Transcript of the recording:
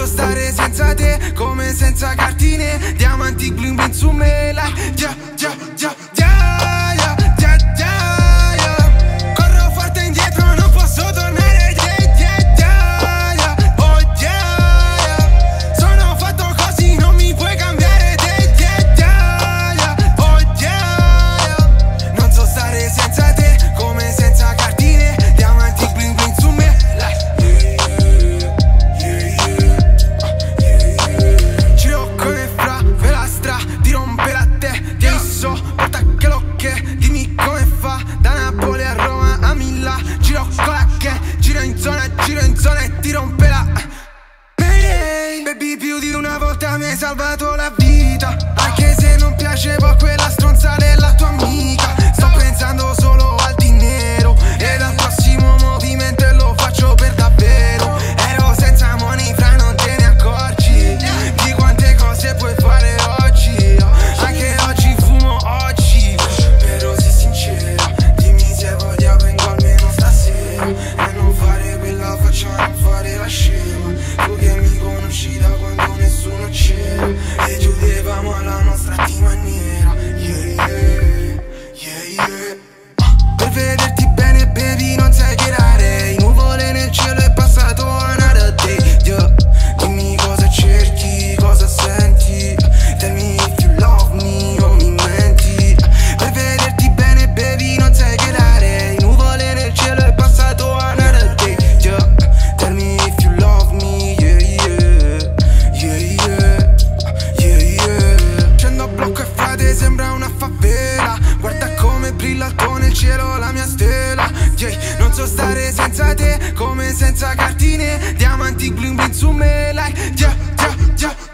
yeah. Non so stare senza te come senza cartine Diamanti bling bling su me like yeah, yeah, yeah, mi hai salvato la vita. Anche se non piaceva quella stronza della tua amica. Sto pensando solo al dinero. Ed al prossimo movimento lo faccio per davvero. Ero senza money fra non te ne accorgi. Di quante cose puoi fare oggi. Anche oggi fumo oggi. Però sei sincera Dimmi se voglia vengo almeno stasera. E non fare quella faccia, mi conosci come senza cartine Diamanti bling bling su me like yeah, yeah, yeah, yeah,